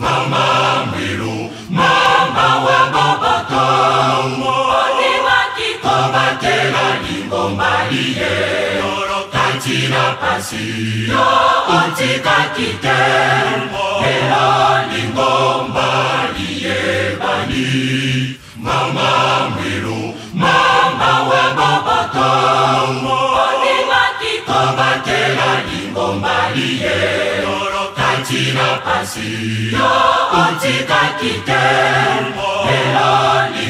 mama mbilu mama wa babatamo oliwaki kobatela lingomba liye kati na pasi yo otikaki te lela lingomba liyebani mama mbilu mama wa babatamo oliwaki kobatela lingomba liye ntina pasi yo otikaki te eloli